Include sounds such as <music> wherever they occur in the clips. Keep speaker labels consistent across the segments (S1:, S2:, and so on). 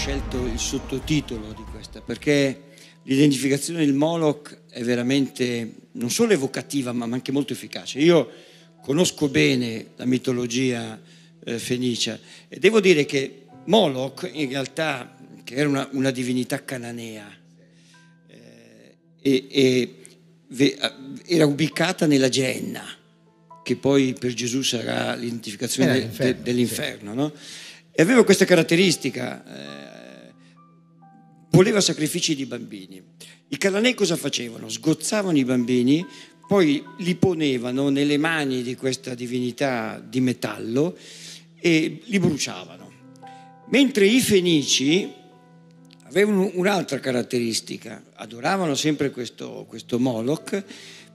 S1: scelto il sottotitolo di questa, perché l'identificazione del Moloch è veramente non solo evocativa, ma anche molto efficace. Io conosco bene la mitologia eh, fenicia e devo dire che Moloch in realtà, che era una, una divinità cananea, eh, e, e, era ubicata nella Genna, che poi per Gesù sarà l'identificazione dell'inferno, de, dell'inferno sì. no? E aveva questa caratteristica. Eh, voleva sacrifici di bambini. I cananei cosa facevano? Sgozzavano i bambini, poi li ponevano nelle mani di questa divinità di metallo e li bruciavano. Mentre i fenici avevano un'altra caratteristica, adoravano sempre questo, questo Moloch,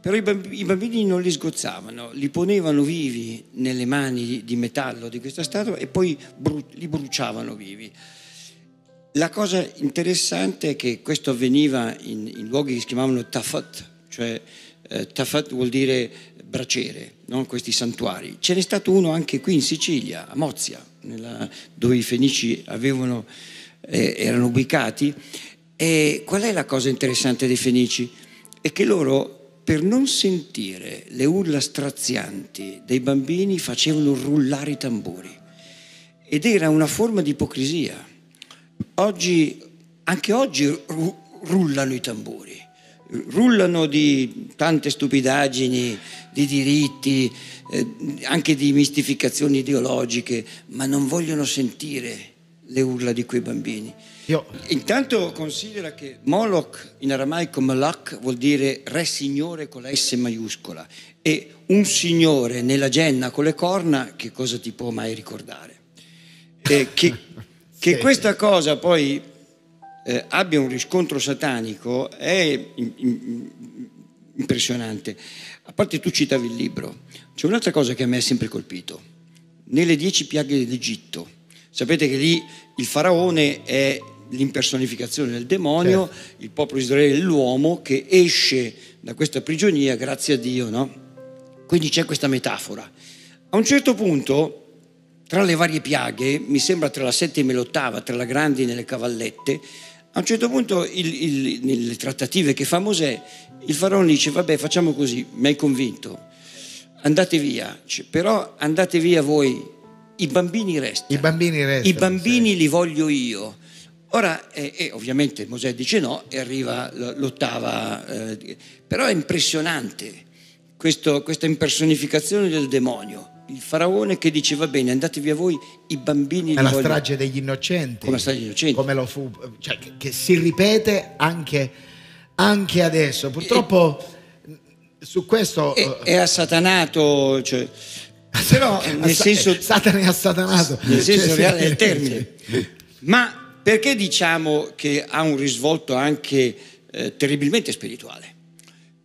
S1: però i bambini, non li sgozzavano, li ponevano vivi nelle mani di metallo di questa statua e poi bru- li bruciavano vivi. La cosa interessante è che questo avveniva in, in luoghi che si chiamavano tafat, cioè eh, tafat vuol dire braciere, no? questi santuari. Ce n'è stato uno anche qui in Sicilia, a Mozia, nella, dove i fenici avevano, eh, erano ubicati. E qual è la cosa interessante dei fenici? È che loro, per non sentire le urla strazianti dei bambini, facevano rullare i tamburi. Ed era una forma di ipocrisia Oggi, anche oggi rullano i tamburi, rullano di tante stupidaggini, di diritti, eh, anche di mistificazioni ideologiche, ma non vogliono sentire le urla di quei bambini. Io... Intanto considera che Moloch in aramaico Malak vuol dire re signore con la S maiuscola e un signore nella genna con le corna che cosa ti può mai ricordare? Eh, che, <laughs> che sì. questa cosa poi eh, abbia un riscontro satanico è in, in, impressionante. A parte tu citavi il libro, c'è un'altra cosa che a me ha sempre colpito. Nelle dieci piaghe dell'Egitto, sapete che lì il faraone è l'impersonificazione del demonio, certo. il popolo Israele è l'uomo che esce da questa prigionia grazie a Dio, no? Quindi c'è questa metafora. A un certo punto tra le varie piaghe, mi sembra tra la settima e l'ottava, tra la grandine e le cavallette, a un certo punto il, il, nelle trattative che fa Mosè, il faraone dice vabbè facciamo così, mi hai convinto, andate via, però andate via voi, i bambini restano.
S2: I bambini restano.
S1: I bambini sì. li voglio io. Ora, eh, eh, ovviamente Mosè dice no e arriva l'ottava, eh, però è impressionante questo, questa impersonificazione del demonio il faraone che dice va bene andate via voi i bambini
S2: è la voglio... strage degli innocenti
S1: come, strage degli innocenti.
S2: come lo fu cioè, che, che, si ripete anche, anche adesso purtroppo e, su questo
S1: è, eh, è assatanato cioè, <laughs> però nel senso
S2: Satana è assatanato
S1: nel senso cioè, reale del termine <laughs> ma perché diciamo che ha un risvolto anche eh, terribilmente spirituale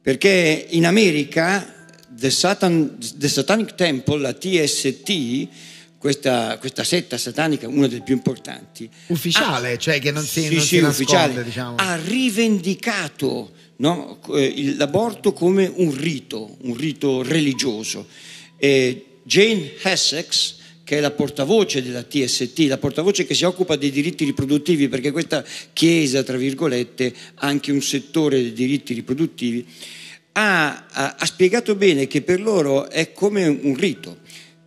S1: perché in America The, Satan, The Satanic Temple, la TST, questa, questa, setta satanica, una delle più importanti.
S2: Ufficiale, ha, cioè che non si, sì, non sì, si nasconde, ufficiale, diciamo.
S1: Ha rivendicato no, eh, l'aborto come un rito, un rito religioso. E Jane Essex, che è la portavoce della TST, la portavoce che si occupa dei diritti riproduttivi, perché questa chiesa, tra virgolette, ha anche un settore dei diritti riproduttivi, ha, ha, ha spiegato bene che per loro è come un rito.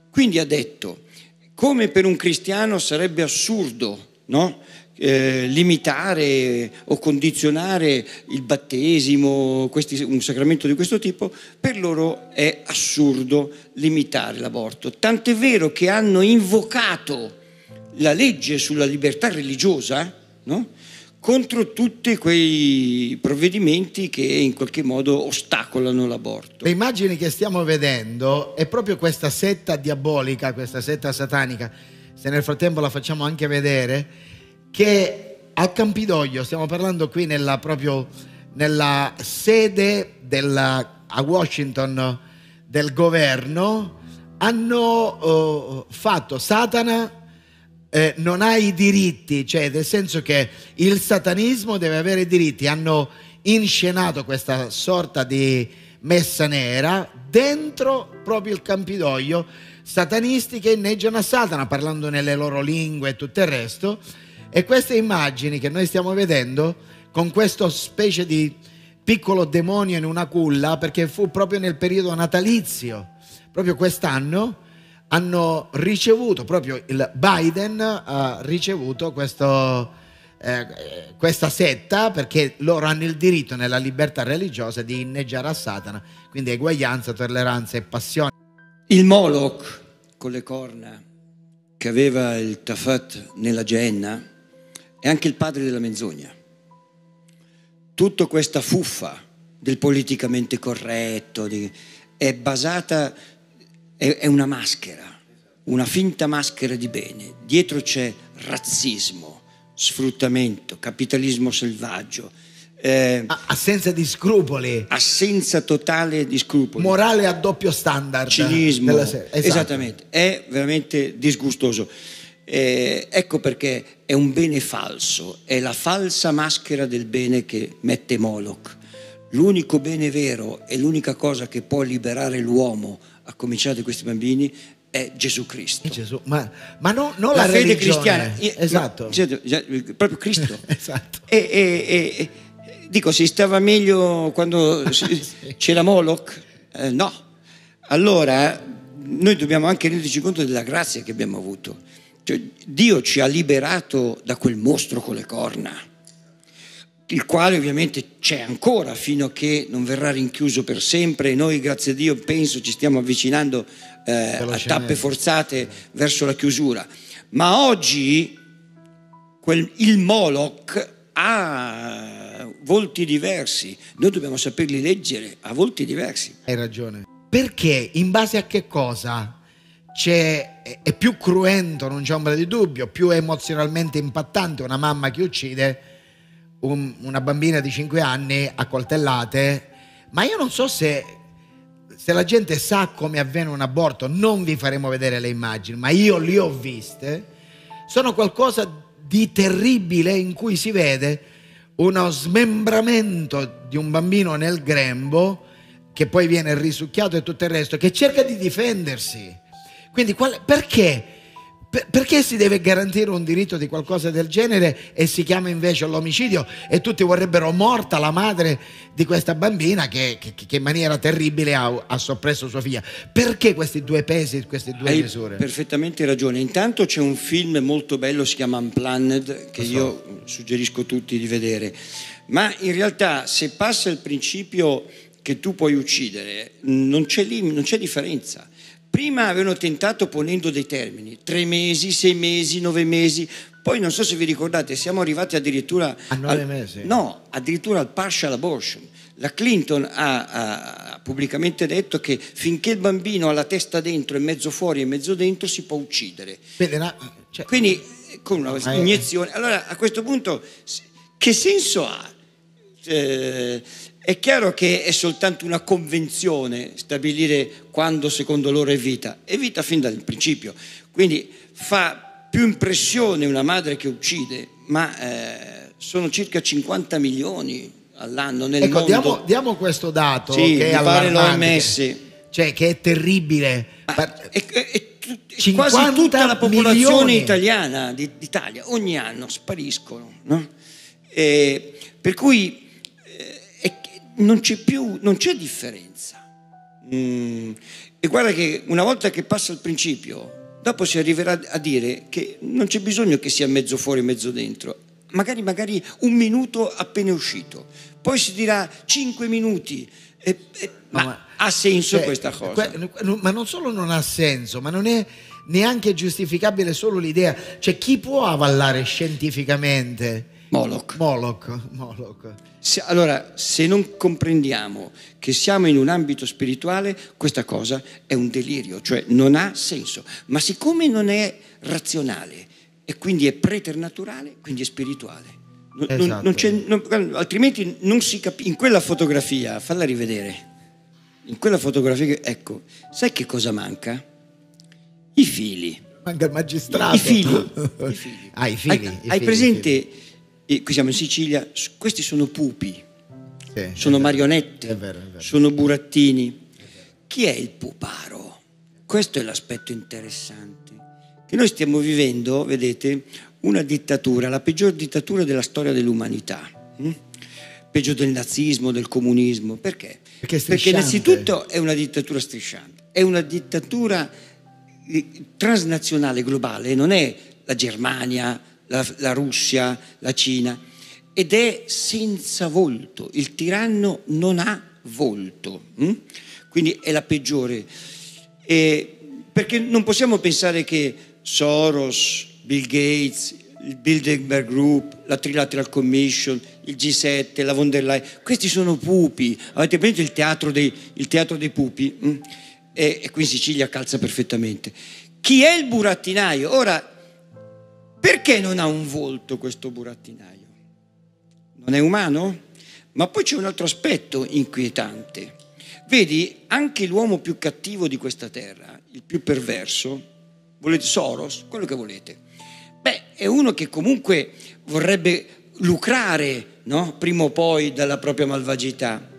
S1: Quindi ha detto, come per un cristiano sarebbe assurdo no? Eh, limitare o condizionare il battesimo, questi, un sacramento di questo tipo, per loro è assurdo limitare l'aborto. Tant'è vero che hanno invocato la legge sulla libertà religiosa, no? contro tutti quei provvedimenti che in qualche modo ostacolano l'aborto.
S2: Le immagini che stiamo vedendo è proprio questa setta diabolica, questa setta satanica, se nel frattempo la facciamo anche vedere, che a Campidoglio, stiamo parlando qui nella, proprio nella sede della, a Washington del governo, hanno uh, fatto Satana eh, non ha i diritti, cioè nel senso che il satanismo deve avere diritti, hanno inscenato questa sorta di messa nera dentro proprio il Campidoglio. Satanisti che inneggiano a Satana parlando nelle loro lingue e tutto il resto e queste immagini che noi stiamo vedendo con questo specie di piccolo demonio in una culla perché fu proprio nel periodo natalizio proprio quest'anno hanno ricevuto proprio il Biden ha ricevuto questo eh, questa setta perché loro hanno il diritto nella libertà religiosa di inneggiare a Satana, quindi eguaglianza, tolleranza e passione.
S1: Il Moloch con le corna che aveva il Tafat nella Genna è anche il padre della menzogna. Tutta questa fuffa del politicamente corretto di, è basata, è, è una maschera, una finta maschera di bene. Dietro c'è razzismo, sfruttamento, capitalismo selvaggio.
S2: Eh, assenza di scrupoli.
S1: Assenza totale di scrupoli.
S2: Morale a doppio standard.
S1: Cinismo. Esatto. Esattamente. È veramente disgustoso. Eh, ecco perché è un bene falso, è la falsa maschera del bene che mette Moloch. L'unico bene vero e l'unica cosa che può liberare l'uomo, a cominciare da questi bambini, è Gesù Cristo.
S2: Gesù. Ma, ma no, non
S1: la,
S2: la
S1: fede
S2: religione.
S1: cristiana.
S2: Esatto.
S1: Ma, proprio Cristo. <laughs>
S2: esatto.
S1: E, e, e, dico, si stava meglio quando <laughs> sì. c'era Moloch? Eh, no. Allora, noi dobbiamo anche renderci conto della grazia che abbiamo avuto. Cioè, Dio ci ha liberato da quel mostro con le corna il quale ovviamente c'è ancora fino a che non verrà rinchiuso per sempre e noi grazie a Dio penso ci stiamo avvicinando eh, a tappe forzate verso la chiusura. Ma oggi quel, il Moloch ha volti diversi, noi dobbiamo saperli leggere, ha volti diversi.
S2: Hai ragione. Perché in base a che cosa è più cruento, non c'è ombra di dubbio, più emozionalmente impattante una mamma che uccide un, una bambina di 5 anni a coltellate, ma io non so se, se la gente sa come avviene un aborto, non vi faremo vedere le immagini, ma io le ho viste, sono qualcosa di terribile in cui si vede uno smembramento di un bambino nel grembo che poi viene risucchiato e tutto il resto, che cerca di difendersi. Quindi qual, perché? perché si deve garantire un diritto di qualcosa del genere e si chiama invece l'omicidio e tutti vorrebbero morta la madre di questa bambina che, che, che in maniera terribile ha, ha, soppresso sua figlia? Perché questi due pesi, queste due
S1: Hai
S2: misure?
S1: perfettamente ragione. Intanto c'è un film molto bello, si chiama Unplanned, che so. io suggerisco a tutti di vedere. Ma in realtà se passa il principio che tu puoi uccidere, non c'è, lì, non c'è differenza Prima avevano tentato ponendo dei termini, tre mesi, sei mesi, nove mesi, poi non so se vi ricordate, siamo arrivati addirittura...
S2: A nove al, mesi?
S1: No, addirittura al partial abortion. La Clinton ha, ha, pubblicamente detto che finché il bambino ha la testa dentro e mezzo fuori e mezzo dentro si può uccidere.
S2: Quindi, no, cioè,
S1: Quindi con una iniezione... Allora a questo punto che senso ha? Eh, è chiaro che è soltanto una convenzione stabilire quando secondo loro è vita, è vita fin dal principio, quindi fa più impressione una madre che uccide, ma eh, sono circa 50 milioni all'anno nel
S2: ecco,
S1: mondo.
S2: Diamo, diamo questo dato
S1: sì,
S2: che è
S1: l'OMS.
S2: Cioè che è terribile.
S1: È, è, è, quasi tutta la popolazione
S2: milioni.
S1: italiana d'Italia ogni anno spariscono. No? per cui non c'è più, non c'è differenza. Mm. E guarda che una volta che passa il principio, dopo si arriverà a dire che non c'è bisogno che sia mezzo fuori e mezzo dentro, magari, magari un minuto appena uscito, poi si dirà cinque minuti. E, e, ma, ma, ha senso cioè, questa cosa?
S2: ma non solo non ha senso, ma non è neanche giustificabile solo l'idea. Cioè, chi può avallare scientificamente?
S1: Moloch.
S2: Moloch. Moloch.
S1: Se, allora, se non comprendiamo che siamo in un ambito spirituale, questa cosa è un delirio, cioè non ha senso. Ma siccome non è razionale e quindi è preternaturale, quindi è spirituale. Non, esatto. non non, altrimenti non si capisce. In quella fotografia, falla rivedere. In quella fotografia, ecco, sai che cosa manca? I fili.
S2: Manca il magistrato.
S1: I fili. <laughs> I fili.
S2: Ah, i fili.
S1: Hai,
S2: i
S1: hai
S2: fili,
S1: presente? qui siamo in Sicilia, questi sono pupi, sì, sono
S2: è
S1: marionette,
S2: è vero, è vero.
S1: sono burattini chi è il puparo? Questo è l'aspetto interessante. Che noi stiamo vivendo, vedete, una dittatura, la peggior dittatura della storia dell'umanità. Hm? Peggio del nazismo, del comunismo. Perché?
S2: Perché,
S1: Perché innanzitutto è una dittatura strisciante, è una dittatura eh, transnazionale globale, non è la Germania, la, la Russia, la Cina, ed è senza volto. Il tiranno non ha volto. Hm? Quindi è la peggiore. E perché non possiamo pensare che Soros, Bill Gates, il Bilderberg Group, la Trilateral Commission, il G7, la von der Leyen, questi sono pupi. Avete presente il teatro dei, il teatro dei pupi? Mm? E, e, qui in Sicilia calza perfettamente. Chi è il burattinaio? Ora, perché non ha un volto questo burattinaio? Non è umano? Ma poi c'è un altro aspetto inquietante. Vedi, anche l'uomo più cattivo di questa terra, il più perverso, volete Soros, quello che volete, beh, è uno che comunque vorrebbe lucrare, no? prima o poi, dalla propria malvagità.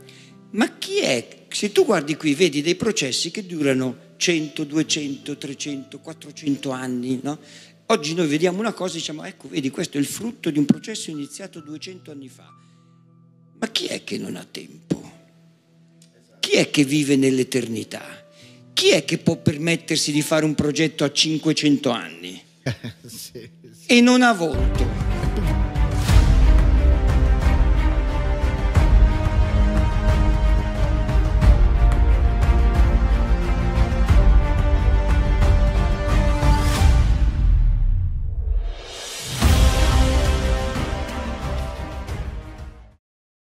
S1: Ma chi è? Se tu guardi qui, vedi dei processi che durano 100, 200, 300, 400 anni, no? Oggi noi vediamo una cosa e diciamo, ecco, vedi, questo è il frutto di un processo iniziato 200 anni fa. Ma chi è che non ha tempo? Chi è che vive nell'eternità? Chi è che può permettersi di fare un progetto a 500 anni? <laughs> sì, sì. E non ha volto.